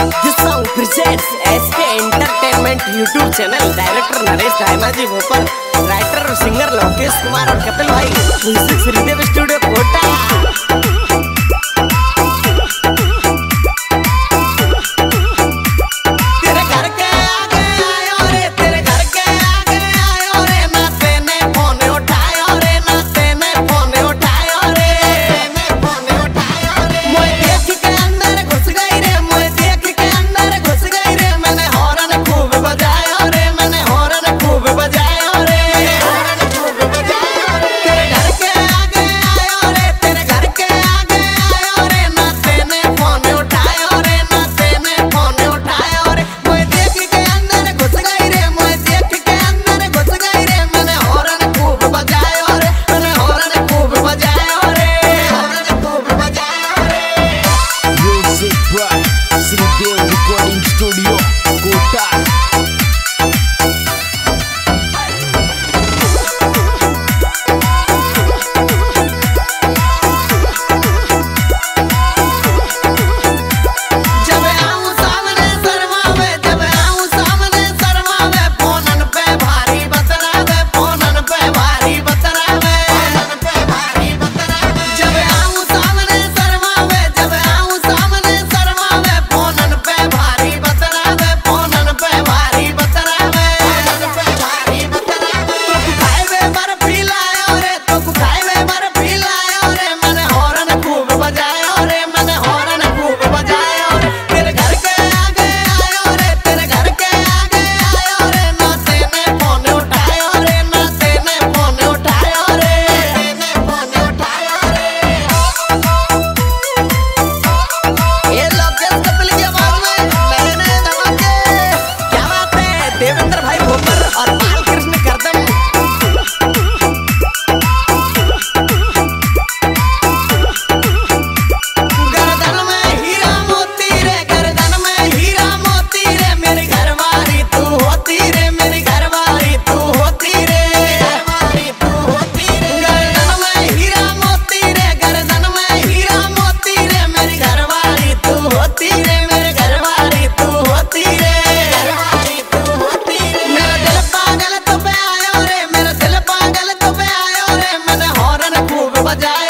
This song presents SK Entertainment YouTube channel. Director Naresh Dhaymaji Bhopal writer और singer Lokesh Kumar और कपिल भाई music Shridev studio Kota 我。